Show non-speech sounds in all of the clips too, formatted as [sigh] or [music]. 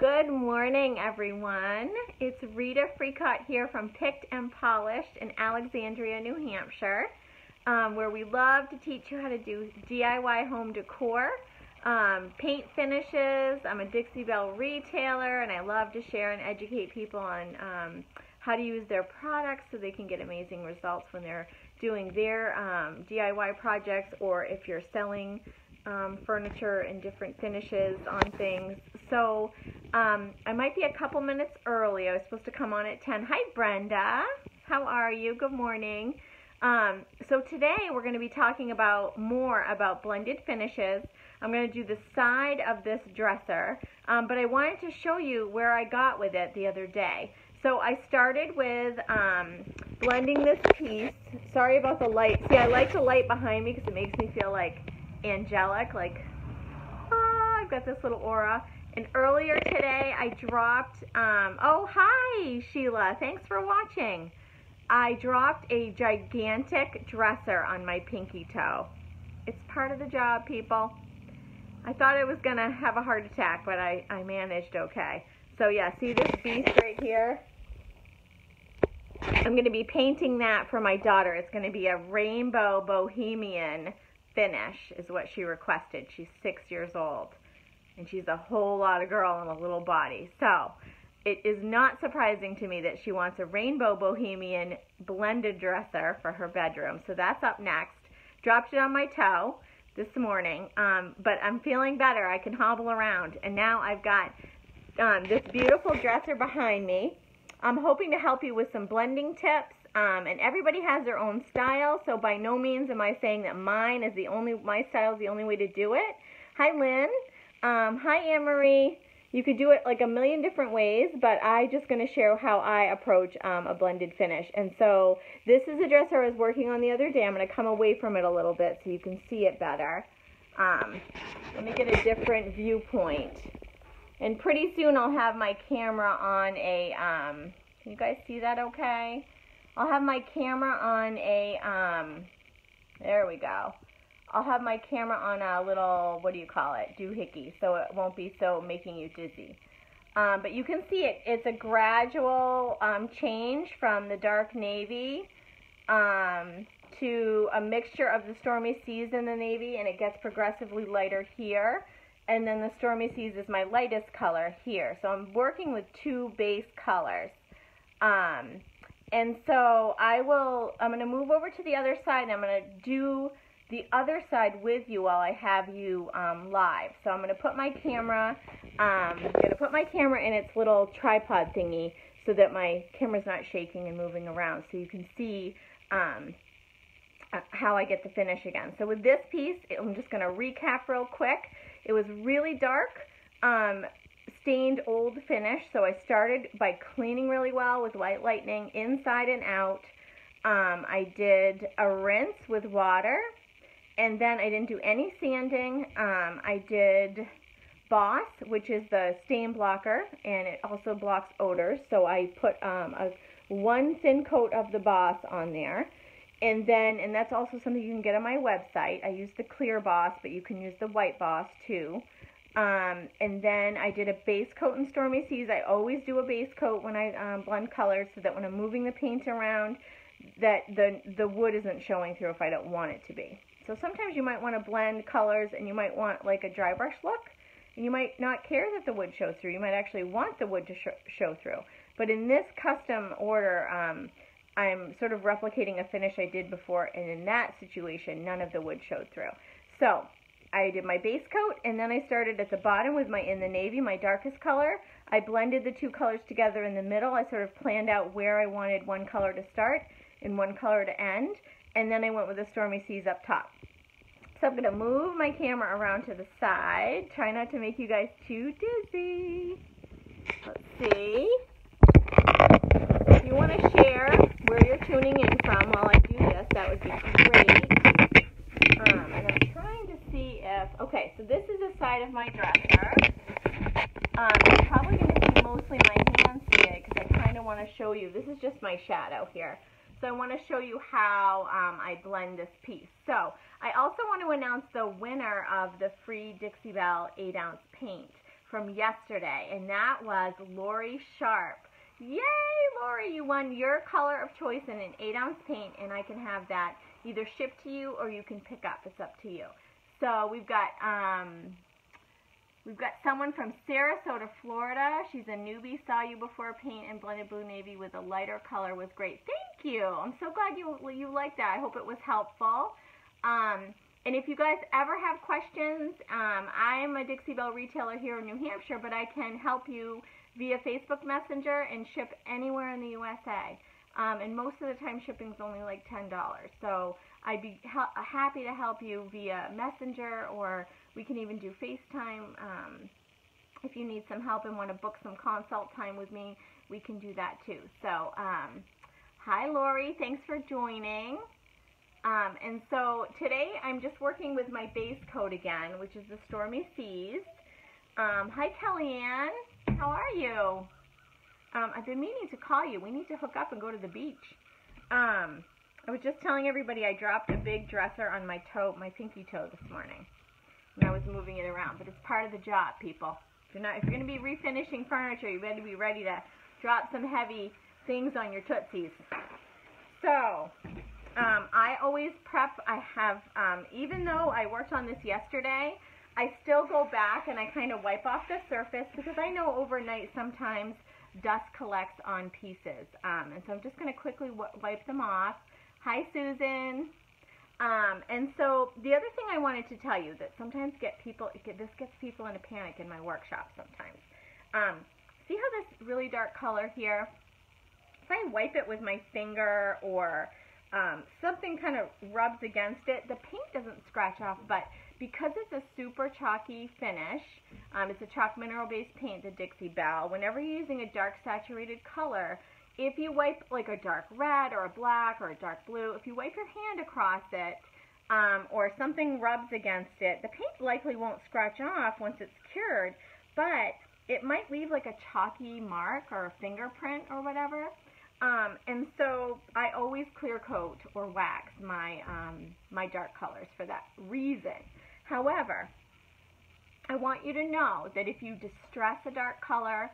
Good morning, everyone. It's Reta Freecott here from Picked and Polished in Alexandria, New Hampshire, um, where we love to teach you how to do DIY home decor, um, paint finishes. I'm a Dixie Belle retailer, and I love to share and educate people on um, how to use their products so they can get amazing results when they're doing their um, DIY projects or if you're selling um, furniture and different finishes on things. So um, I might be a couple minutes early. I was supposed to come on at 10. Hi, Brenda. How are you? Good morning. Um, so today we're going to be talking about more about blended finishes. I'm going to do the side of this dresser, um, but I wanted to show you where I got with it the other day. So I started with um, blending this piece. Sorry about the light. See, I like the light behind me because it makes me feel like angelic, like, ah, I've got this little aura. And earlier today, I dropped, um, oh, hi, Sheila. Thanks for watching. I dropped a gigantic dresser on my pinky toe. It's part of the job, people. I thought I was going to have a heart attack, but I, I managed okay. So yeah, see this beast right here? I'm going to be painting that for my daughter. It's going to be a rainbow bohemian finish is what she requested. She's six years old and she's a whole lot of girl in a little body. So it is not surprising to me that she wants a rainbow bohemian blended dresser for her bedroom. So that's up next. Dropped it on my toe this morning, um, but I'm feeling better. I can hobble around. And now I've got um, this beautiful dresser behind me. I'm hoping to help you with some blending tips um, and everybody has their own style, so by no means am I saying that mine is the only, my style is the only way to do it. Hi, Lynn. Um, hi, Anne-Marie. You could do it like a million different ways, but I just going to share how I approach um, a blended finish. And so this is a dresser I was working on the other day. I'm going to come away from it a little bit so you can see it better. Um, let me get a different viewpoint. And pretty soon I'll have my camera on a, um, can you guys see that okay? I'll have my camera on a, um, there we go. I'll have my camera on a little, what do you call it, doohickey, so it won't be so making you dizzy. Um, but you can see it, it's a gradual um, change from the dark navy um, to a mixture of the Stormy Seas and the navy, and it gets progressively lighter here. And then the Stormy Seas is my lightest color here. So I'm working with two base colors. Um, and so I will, I'm going to move over to the other side and I'm going to do the other side with you while I have you um, live. So I'm going to put my camera, um, I'm going to put my camera in its little tripod thingy so that my camera's not shaking and moving around so you can see um, uh, how I get the finish again. So with this piece, I'm just going to recap real quick. It was really dark. Um, stained old finish. So I started by cleaning really well with White Lightning inside and out. Um, I did a rinse with water and then I didn't do any sanding. Um, I did Boss, which is the stain blocker, and it also blocks odors. So I put um, a one thin coat of the Boss on there. And then, and that's also something you can get on my website. I use the clear Boss, but you can use the white Boss too. Um, and then I did a base coat in Stormy Seas. I always do a base coat when I um, blend colors so that when I'm moving the paint around, that the, the wood isn't showing through if I don't want it to be. So sometimes you might want to blend colors and you might want like a dry brush look. And you might not care that the wood shows through. You might actually want the wood to sh show through. But in this custom order, um, I'm sort of replicating a finish I did before, and in that situation, none of the wood showed through. So I did my base coat and then I started at the bottom with my in the navy, my darkest color. I blended the two colors together in the middle. I sort of planned out where I wanted one color to start and one color to end. And then I went with the Stormy Seas up top. So I'm going to move my camera around to the side. Try not to make you guys too dizzy. Let's see. If you want to share where you're tuning in from while I do this, that would be great. Um, and I'm trying to see if, okay, so this is the side of my dresser. Um, I'm probably going to see mostly my hands today because I kind of want to show you, this is just my shadow here. So I want to show you how um, I blend this piece. So I also want to announce the winner of the free Dixie Belle 8 ounce paint from yesterday, and that was Lori Sharp. Yay, Lori, you won your color of choice in an 8 ounce paint, and I can have that either shipped to you or you can pick up. It's up to you. So we've got um, we've got someone from Sarasota, Florida. She's a newbie. Saw you before paint and blended blue navy with a lighter color was great. Thank you. I'm so glad you you liked that. I hope it was helpful. Um, and if you guys ever have questions, um, I'm a Dixie Belle retailer here in New Hampshire, but I can help you via Facebook Messenger and ship anywhere in the USA. Um, and most of the time shipping is only like $10. So I'd be happy to help you via Messenger or we can even do FaceTime. Um, if you need some help and want to book some consult time with me, we can do that too. So, um, hi Lori, thanks for joining. Um, and so today I'm just working with my base coat again, which is the Stormy Seas. Um, hi Kellyanne, how are you? Um, I've been meaning to call you. We need to hook up and go to the beach. Um, I was just telling everybody I dropped a big dresser on my toe, my pinky toe this morning when I was moving it around. But it's part of the job, people. If you're not, if you're going to be refinishing furniture, you better be ready to drop some heavy things on your tootsies. So, um, I always prep. I have, um, even though I worked on this yesterday, I still go back and I kind of wipe off the surface because I know overnight sometimes dust collects on pieces. Um, and so I'm just going to quickly wipe them off. Hi, Susan. Um, and so the other thing I wanted to tell you that sometimes get people, this gets people in a panic in my workshop sometimes. Um, see how this really dark color here? If I wipe it with my finger or um, something kind of rubs against it. The paint doesn't scratch off, but because it's a super chalky finish, um, it's a chalk mineral based paint, the Dixie Belle, whenever you're using a dark saturated color, if you wipe like a dark red or a black or a dark blue, if you wipe your hand across it, um, or something rubs against it, the paint likely won't scratch off once it's cured, but it might leave like a chalky mark or a fingerprint or whatever. Um, and so I always clear coat or wax my, um, my dark colors for that reason. However, I want you to know that if you distress a dark color,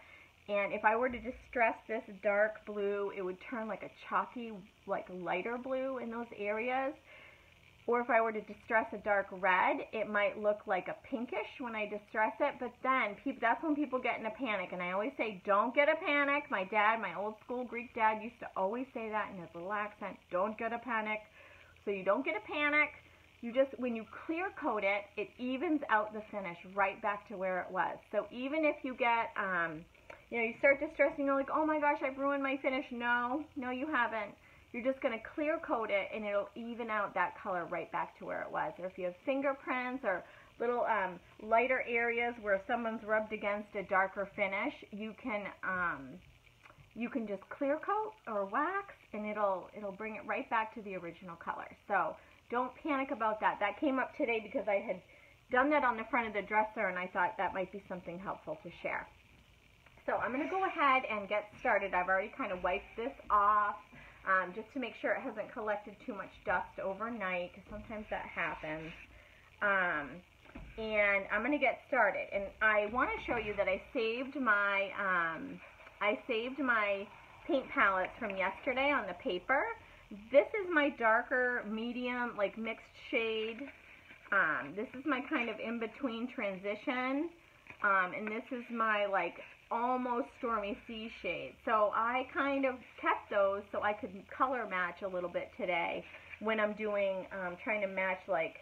and if I were to distress this dark blue, it would turn like a chalky, like lighter blue in those areas. Or if I were to distress a dark red, it might look like a pinkish when I distress it. But then people, that's when people get in a panic. And I always say, don't get a panic. My dad, my old school Greek dad used to always say that in his little accent, don't get a panic. So you don't get a panic. You just, when you clear coat it, it evens out the finish right back to where it was. So even if you get, um, you know, you start distressing, you're like, oh my gosh, I've ruined my finish. No, no, you haven't. You're just going to clear coat it and it'll even out that color right back to where it was. Or if you have fingerprints or little um, lighter areas where someone's rubbed against a darker finish, you can um, you can just clear coat or wax and it'll it'll bring it right back to the original color. So don't panic about that. That came up today because I had done that on the front of the dresser and I thought that might be something helpful to share. So I'm going to go ahead and get started. I've already kind of wiped this off um, just to make sure it hasn't collected too much dust overnight, because sometimes that happens. Um, and I'm going to get started. And I want to show you that I saved my, um, I saved my paint palettes from yesterday on the paper. This is my darker, medium, like mixed shade. Um, this is my kind of in-between transition. Um, and this is my like almost stormy sea shade. So I kind of kept those so I could color match a little bit today when I'm doing, um, trying to match like,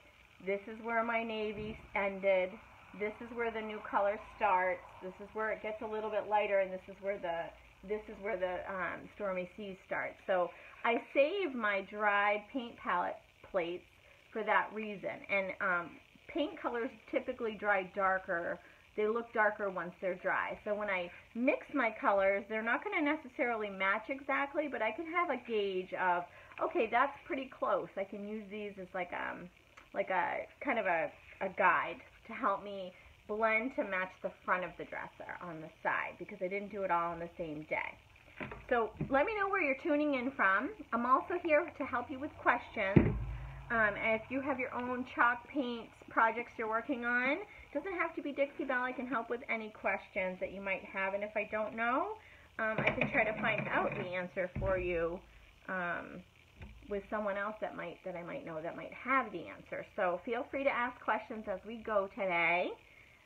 this is where my navy ended, this is where the new color starts, this is where it gets a little bit lighter, and this is where the, this is where the um, stormy seas start. So I save my dried paint palette plates for that reason. And um, paint colors typically dry darker they look darker once they're dry. So when I mix my colors, they're not going to necessarily match exactly, but I can have a gauge of, okay, that's pretty close. I can use these as like um like a kind of a, a guide to help me blend to match the front of the dresser on the side because I didn't do it all on the same day. So let me know where you're tuning in from. I'm also here to help you with questions. Um, and if you have your own chalk paint projects you're working on, doesn't have to be Dixie Belle. I can help with any questions that you might have. And if I don't know, um, I can try to find out the answer for you um, with someone else that might that I might know that might have the answer. So feel free to ask questions as we go today.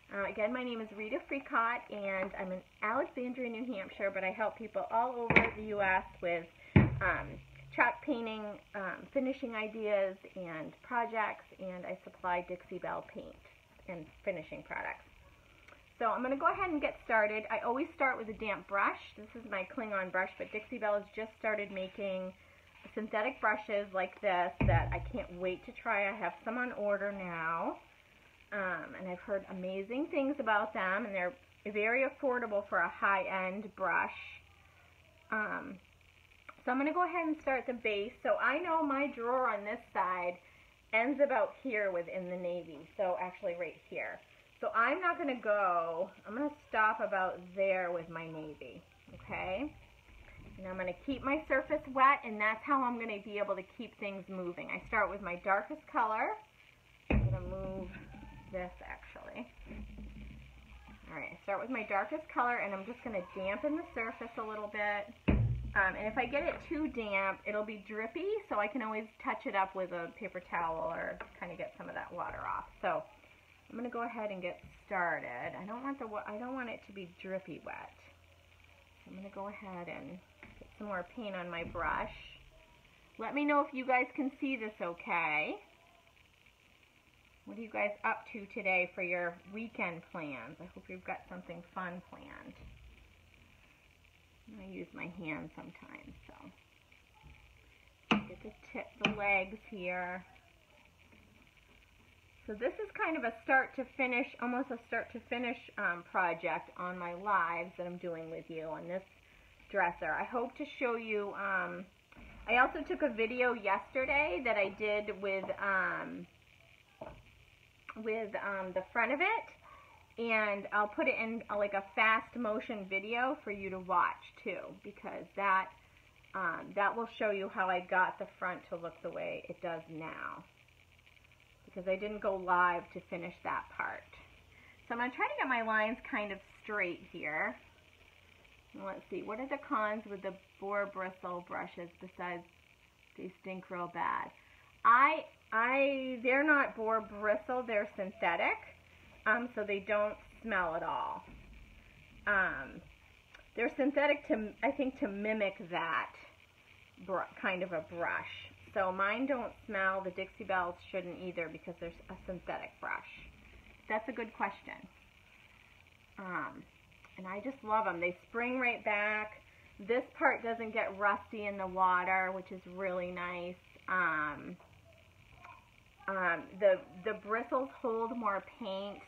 Uh, again, my name is Reta Freecott, and I'm in Alexandria, New Hampshire, but I help people all over the U.S. with um, chalk painting, um, finishing ideas, and projects, and I supply Dixie Belle paint and finishing products. So I'm going to go ahead and get started. I always start with a damp brush. This is my Cling On brush, but Dixie Belle has just started making synthetic brushes like this that I can't wait to try. I have some on order now. Um, and I've heard amazing things about them, and they're very affordable for a high-end brush. Um, so I'm going to go ahead and start the base. So I know my drawer on this side ends about here within the navy, so actually right here. So I'm not going to go, I'm going to stop about there with my navy, okay? And I'm going to keep my surface wet, and that's how I'm going to be able to keep things moving. I start with my darkest color. I'm going to move this actually. Alright, I start with my darkest color and I'm just going to dampen the surface a little bit. Um, and if I get it too damp, it'll be drippy, so I can always touch it up with a paper towel or kind of get some of that water off. So I'm going to go ahead and get started. I don't want the I don't want it to be drippy wet. I'm going to go ahead and get some more paint on my brush. Let me know if you guys can see this okay. What are you guys up to today for your weekend plans? I hope you've got something fun planned. I use my hand sometimes, so get the tip, the legs here. So this is kind of a start to finish, almost a start to finish um, project on my lives that I'm doing with you on this dresser. I hope to show you, um, I also took a video yesterday that I did with um, with um, the front of it and I'll put it in uh, like a fast motion video for you to watch too because that um, that will show you how I got the front to look the way it does now because I didn't go live to finish that part. So I'm going to try to get my lines kind of straight here. let's see, what are the cons with the boar bristle brushes besides they stink real bad? I I they're not boar bristle, they're synthetic, um, so they don't smell at all. Um, they're synthetic to I think to mimic that kind of a brush. So mine don't smell. The Dixie Bells shouldn't either because there's a synthetic brush. That's a good question. Um, and I just love them. They spring right back. This part doesn't get rusty in the water, which is really nice. Um, um, the, the bristles hold more paint,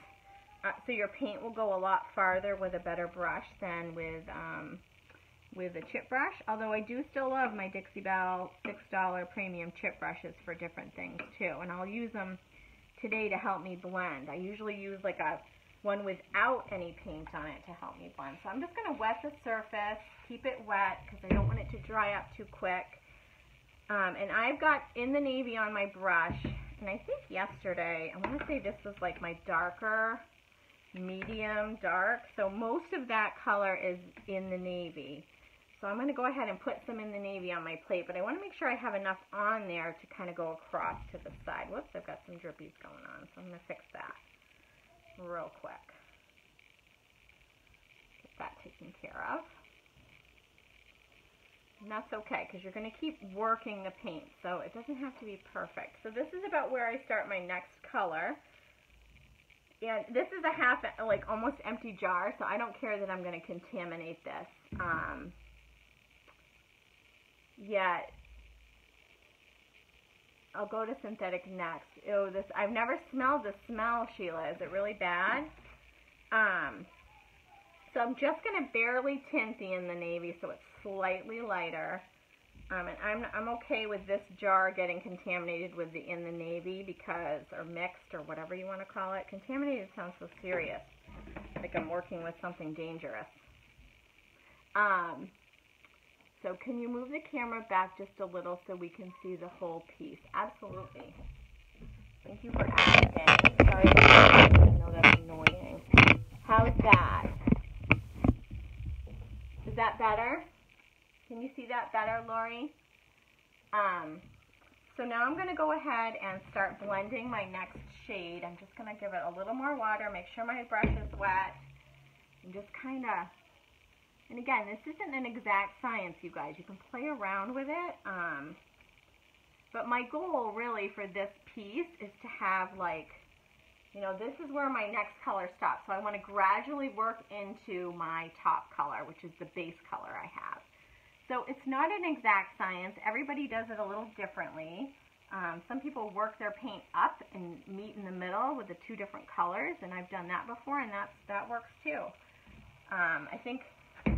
uh, so your paint will go a lot farther with a better brush than with um, with a chip brush. Although I do still love my Dixie Belle $6 premium chip brushes for different things too. And I'll use them today to help me blend. I usually use like a one without any paint on it to help me blend. So I'm just going to wet the surface, keep it wet because I don't want it to dry up too quick. Um, and I've got in the navy on my brush, and I think yesterday, I want to say this was like my darker, medium dark. So most of that color is in the navy. So I'm going to go ahead and put some in the navy on my plate, but I want to make sure I have enough on there to kind of go across to the side. Whoops, I've got some drippies going on, so I'm going to fix that real quick. Get that taken care of. And that's okay because you're going to keep working the paint, so it doesn't have to be perfect. So this is about where I start my next color. And this is a half, like almost empty jar, so I don't care that I'm going to contaminate this. Um, yet, I'll go to synthetic next. Oh, this, I've never smelled the smell, Sheila. Is it really bad? Um, so I'm just going to barely tint the in the navy so it's slightly lighter. Um, and I'm, I'm okay with this jar getting contaminated with the in the navy because, or mixed or whatever you want to call it. Contaminated sounds so serious, like I'm working with something dangerous. Um, so can you move the camera back just a little so we can see the whole piece? Absolutely. Thank you for asking. Sorry, I know that's annoying. How's that? Is that better? Can you see that better, Lori? Um, so now I'm going to go ahead and start blending my next shade. I'm just going to give it a little more water, make sure my brush is wet, and just kind of, and again, this isn't an exact science, you guys. You can play around with it. Um, but my goal really for this piece is to have like, you know, this is where my next color stops. So I want to gradually work into my top color, which is the base color I have. So it's not an exact science. Everybody does it a little differently. Um, some people work their paint up and meet in the middle with the two different colors, and I've done that before, and that's, that works too. Um, I think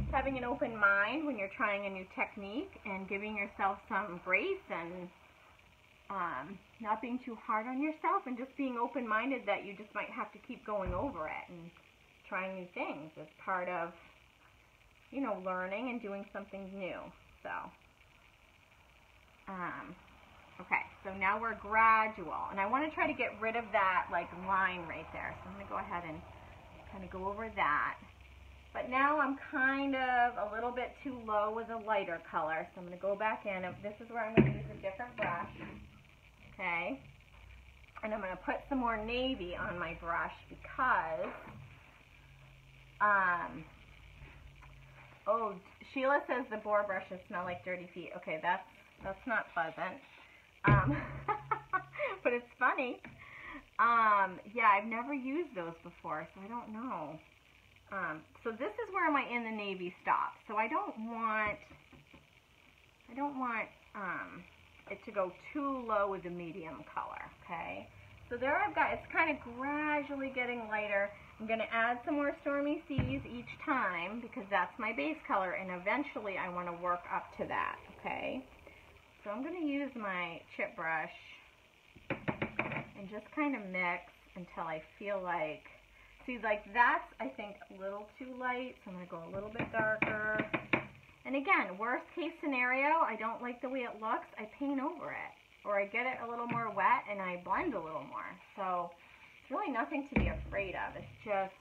having an open mind when you're trying a new technique and giving yourself some grace and um, not being too hard on yourself and just being open-minded that you just might have to keep going over it and trying new things as part of, you know, learning and doing something new. So, um, okay, so now we're gradual. And I want to try to get rid of that, like, line right there. So I'm going to go ahead and kind of go over that. But now I'm kind of a little bit too low with a lighter color. So I'm going to go back in. This is where I'm going to use a different brush okay? And I'm going to put some more navy on my brush because, um, oh, Sheila says the boar brushes smell like dirty feet. Okay, that's, that's not pleasant. Um, [laughs] but it's funny. Um, yeah, I've never used those before, so I don't know. Um, so this is where my in the navy stops. So I don't want, I don't want, um, it to go too low with the medium color, okay? So there I've got, it's kind of gradually getting lighter. I'm going to add some more Stormy Seas each time because that's my base color and eventually I want to work up to that, okay? So I'm going to use my chip brush and just kind of mix until I feel like, see like that's I think a little too light, so I'm going to go a little bit darker. And again, worst case scenario, I don't like the way it looks, I paint over it. Or I get it a little more wet and I blend a little more. So really nothing to be afraid of. It's just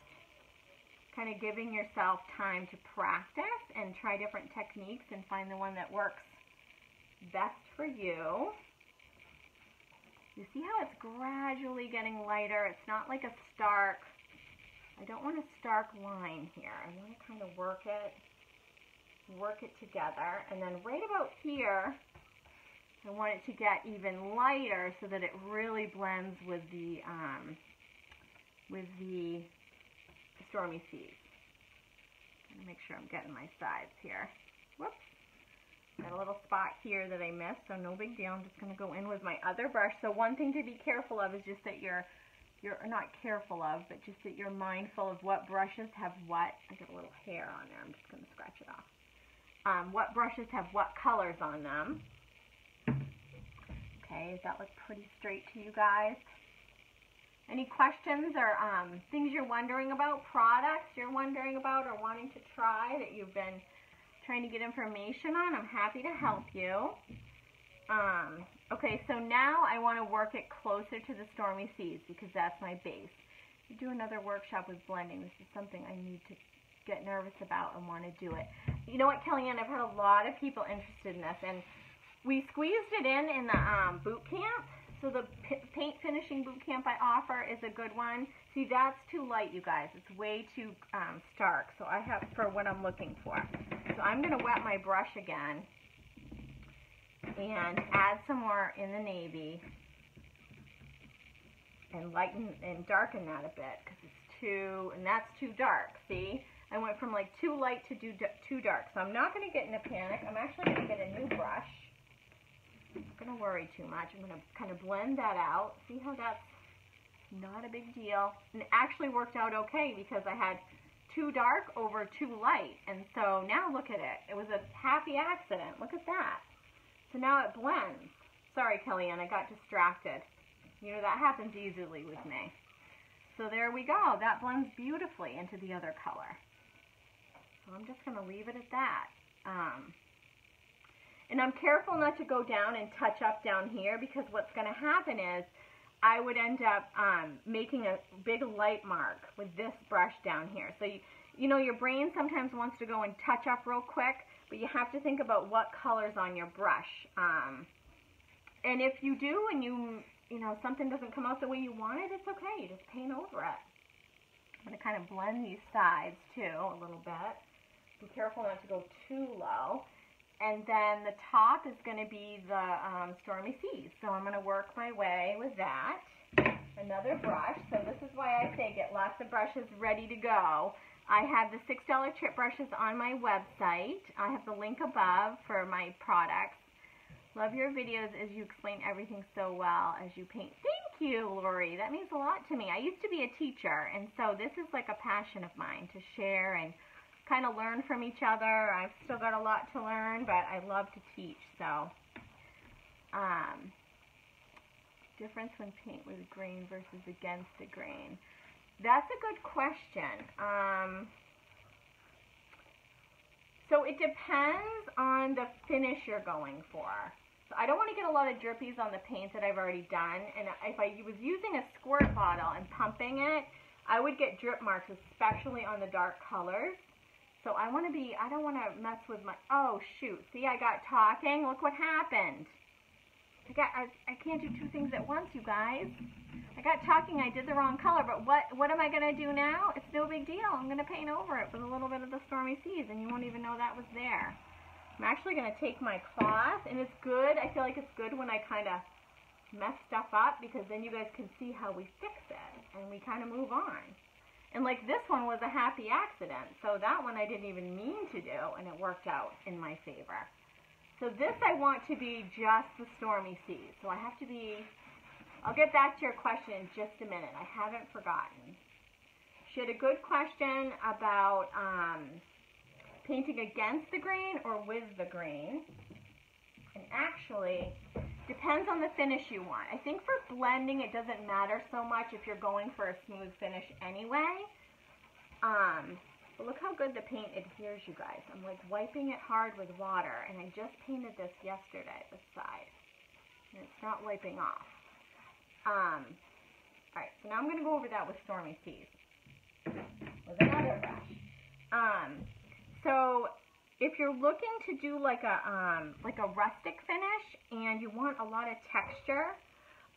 kind of giving yourself time to practice and try different techniques and find the one that works best for you. You see how it's gradually getting lighter? It's not like a stark, I don't want a stark line here. I want to kind of work it work it together. And then right about here, I want it to get even lighter so that it really blends with the, um, with the Stormy Seas. Make sure I'm getting my sides here. Whoops. Got a little spot here that I missed, so no big deal. I'm just going to go in with my other brush. So one thing to be careful of is just that you're, you're not careful of, but just that you're mindful of what brushes have what. I got a little hair on there. I'm just to scratch it off um, what brushes have what colors on them. Okay, does that look pretty straight to you guys? Any questions or um, things you're wondering about, products you're wondering about or wanting to try that you've been trying to get information on? I'm happy to help you. Um, okay, so now I want to work it closer to the Stormy Seas because that's my base. To do another workshop with blending, this is something I need to get nervous about and want to do it. You know what, Kellyanne? I've had a lot of people interested in this, and we squeezed it in in the um, boot camp. So the paint finishing boot camp I offer is a good one. See, that's too light, you guys. It's way too um, stark. So I have for what I'm looking for. So I'm going to wet my brush again and add some more in the navy and lighten and darken that a bit because it's too, and that's too dark, see? I went from like too light to do too dark. So I'm not going to get in a panic. I'm actually going to get a new brush. I'm not going to worry too much. I'm going to kind of blend that out. See how that's not a big deal. And it actually worked out okay because I had too dark over too light. And so now look at it. It was a happy accident. Look at that. So now it blends. Sorry, Kellyanne, I got distracted. You know, that happens easily with me. So there we go. That blends beautifully into the other color. So I'm just going to leave it at that. Um, and I'm careful not to go down and touch up down here because what's going to happen is I would end up um, making a big light mark with this brush down here. So, you, you know, your brain sometimes wants to go and touch up real quick, but you have to think about what color's on your brush. Um, and if you do and you, you know, something doesn't come out the way you want it, it's okay. You just paint over it. I'm going to kind of blend these sides too a little bit. Be careful not to go too low. And then the top is going to be the um, Stormy Seas. So I'm going to work my way with that. Another brush. So this is why I say get lots of brushes ready to go. I have the $6 chip brushes on my website. I have the link above for my products. Love your videos as you explain everything so well as you paint. Thank you, Lori. That means a lot to me. I used to be a teacher, and so this is like a passion of mine to share and kind of learn from each other. I've still got a lot to learn, but I love to teach. So, um, difference when paint with grain versus against the grain. That's a good question. Um, so it depends on the finish you're going for. So I don't want to get a lot of drippies on the paint that I've already done. And if I was using a squirt bottle and pumping it, I would get drip marks, especially on the dark colors. So I want to be, I don't want to mess with my, oh shoot, see I got talking, look what happened. I got, I, I can't do two things at once, you guys. I got talking, I did the wrong color, but what, what am I going to do now? It's no big deal. I'm going to paint over it with a little bit of the Stormy Seas, and you won't even know that was there. I'm actually going to take my cloth, and it's good, I feel like it's good when I kind of mess stuff up, because then you guys can see how we fix it, and we kind of move on. And like this one was a happy accident. So that one I didn't even mean to do and it worked out in my favor. So this I want to be just the stormy seas. So I have to be, I'll get back to your question in just a minute. I haven't forgotten. She had a good question about um, painting against the grain or with the grain. And actually, Depends on the finish you want. I think for blending, it doesn't matter so much if you're going for a smooth finish anyway. Um, but look how good the paint adheres, you guys. I'm like wiping it hard with water, and I just painted this yesterday, this side. And it's not wiping off. Um, Alright, so now I'm going to go over that with Stormy Seas. With another brush. Um, so if you're looking to do like a um, like a rustic finish and you want a lot of texture,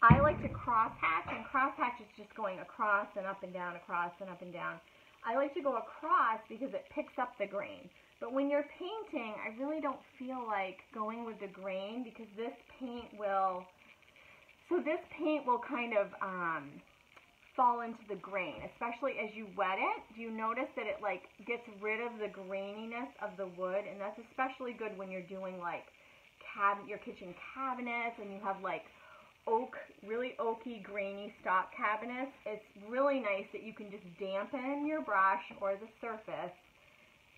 I like to cross hatch, and cross hatch is just going across and up and down, across and up and down. I like to go across because it picks up the grain. But when you're painting, I really don't feel like going with the grain because this paint will, so this paint will kind of um, fall into the grain, especially as you wet it. Do you notice that it like gets rid of the graininess of the wood? And that's especially good when you're doing like cab your kitchen cabinets and you have like oak, really oaky, grainy stock cabinets. It's really nice that you can just dampen your brush or the surface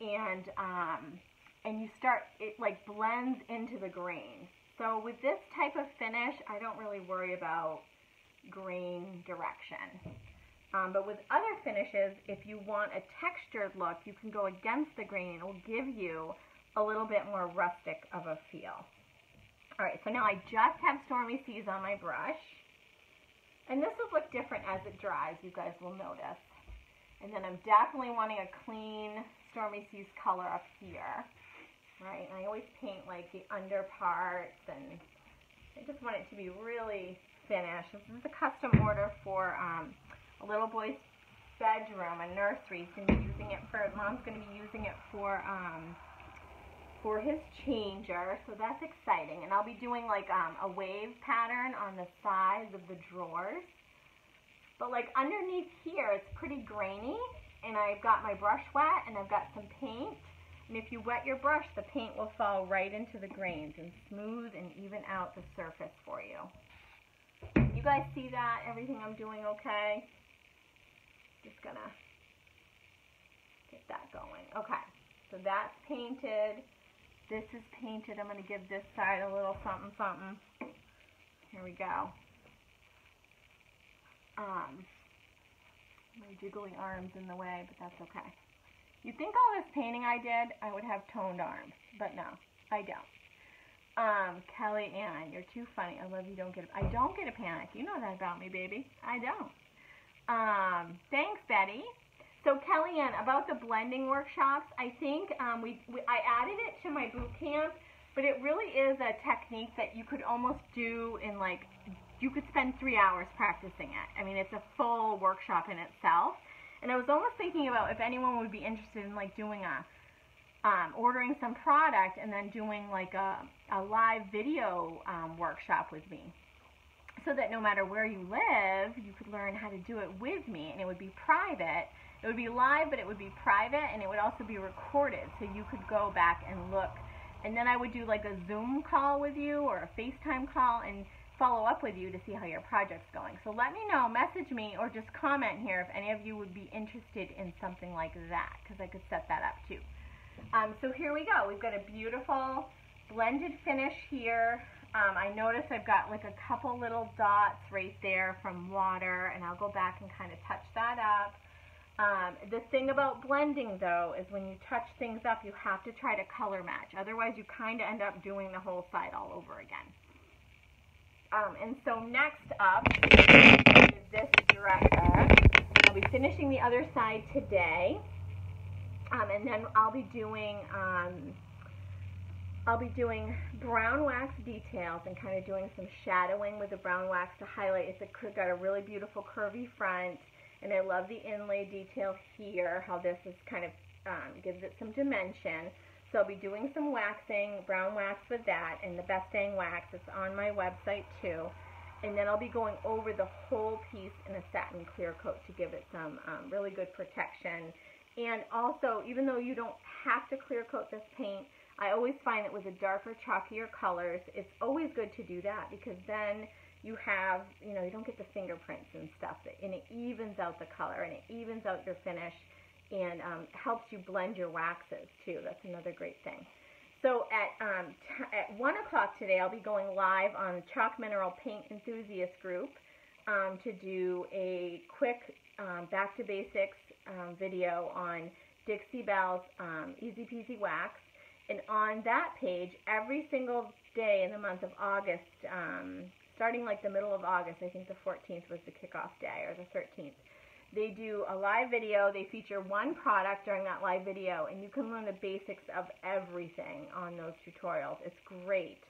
and um, and you start, it like blends into the grain. So with this type of finish, I don't really worry about grain direction. Um, but with other finishes, if you want a textured look, you can go against the grain. It will give you a little bit more rustic of a feel. All right, so now I just have Stormy Seas on my brush. And this will look different as it dries, you guys will notice. And then I'm definitely wanting a clean Stormy Seas color up here. Right, and I always paint like the under parts and I just want it to be really finish. This is a custom order for um, a little boy's bedroom, a nursery. He's going to be using it for, mom's going to be using it for, um, for his changer. So that's exciting. And I'll be doing like um, a wave pattern on the sides of the drawers. But like underneath here, it's pretty grainy. And I've got my brush wet and I've got some paint. And if you wet your brush, the paint will fall right into the grains and smooth and even out the surface for you guys see that? Everything I'm doing okay? Just gonna get that going. Okay, so that's painted. This is painted. I'm gonna give this side a little something something. Here we go. Um, my jiggly arms in the way, but that's okay. You think all this painting I did, I would have toned arms, but no, I don't. Um, Kelly Ann, you're too funny. I love you. Don't get. A, I don't get a panic. You know that about me, baby. I don't. Um, thanks, Betty. So Kellyanne, about the blending workshops, I think um, we, we I added it to my boot camp, but it really is a technique that you could almost do in like you could spend three hours practicing it. I mean, it's a full workshop in itself. And I was almost thinking about if anyone would be interested in like doing a um, ordering some product and then doing like a, a live video um, workshop with me so that no matter where you live, you could learn how to do it with me and it would be private. It would be live, but it would be private and it would also be recorded so you could go back and look. And then I would do like a Zoom call with you or a FaceTime call and follow up with you to see how your project's going. So let me know, message me, or just comment here if any of you would be interested in something like that because I could set that up too. Um, so here we go. We've got a beautiful blended finish here. Um, I notice I've got like a couple little dots right there from water, and I'll go back and kind of touch that up. Um, the thing about blending, though, is when you touch things up, you have to try to color match. Otherwise, you kind of end up doing the whole side all over again. Um, and so next up is this dresser. I'll be finishing the other side today. Um, and then I'll be doing um, I'll be doing brown wax details and kind of doing some shadowing with the brown wax to highlight. It's a, got a really beautiful curvy front, and I love the inlay detail here, how this is kind of um, gives it some dimension. So I'll be doing some waxing, brown wax with that, and the Best Dang Wax. It's on my website too. And then I'll be going over the whole piece in a satin clear coat to give it some um, really good protection and also, even though you don't have to clear coat this paint, I always find that with the darker, chalkier colors, it's always good to do that because then you have, you know, you don't get the fingerprints and stuff, and it evens out the color and it evens out your finish and um, helps you blend your waxes too. That's another great thing. So at um, at one o'clock today, I'll be going live on the Chalk Mineral Paint Enthusiast Group um, to do a quick um, back to basics um, video on Dixie Belle's um, Easy Peasy Wax. And on that page, every single day in the month of August, um, starting like the middle of August, I think the 14th was the kickoff day, or the 13th, they do a live video. They feature one product during that live video, and you can learn the basics of everything on those tutorials. It's great.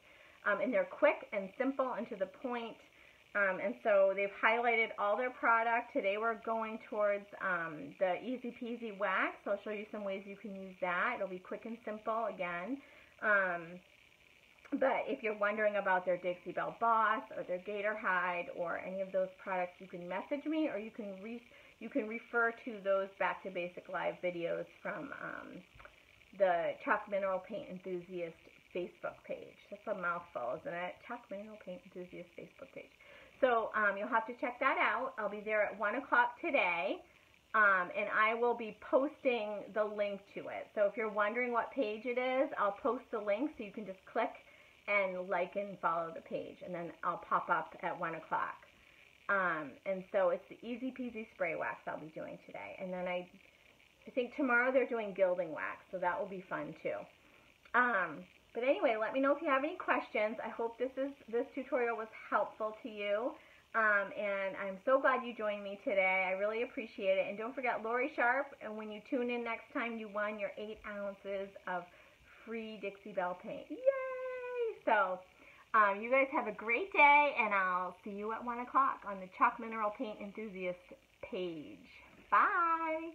Um, and they're quick and simple and to the point. Um, and so they've highlighted all their product. Today we're going towards um, the Easy Peasy Wax. So I'll show you some ways you can use that. It'll be quick and simple again. Um, but if you're wondering about their Dixie Belle Boss or their Gator Hide or any of those products, you can message me or you can re you can refer to those Back to Basic Live videos from um, the Chalk Mineral Paint Enthusiast Facebook page. That's a mouthful, isn't it? Chalk Mineral Paint Enthusiast Facebook page. So um, you'll have to check that out. I'll be there at 1 o'clock today, um, and I will be posting the link to it. So if you're wondering what page it is, I'll post the link so you can just click and like and follow the page, and then I'll pop up at 1 o'clock. Um, and so it's the Easy Peasy Spray Wax I'll be doing today. And then I, I think tomorrow they're doing gilding wax, so that will be fun too. But anyway, let me know if you have any questions. I hope this is this tutorial was helpful to you. Um, and I'm so glad you joined me today. I really appreciate it. And don't forget Lori Sharp, and when you tune in next time, you won your 8 ounces of free Dixie Belle paint. Yay! So, um, you guys have a great day, and I'll see you at 1 o'clock on the Chalk Mineral Paint Enthusiast page. Bye!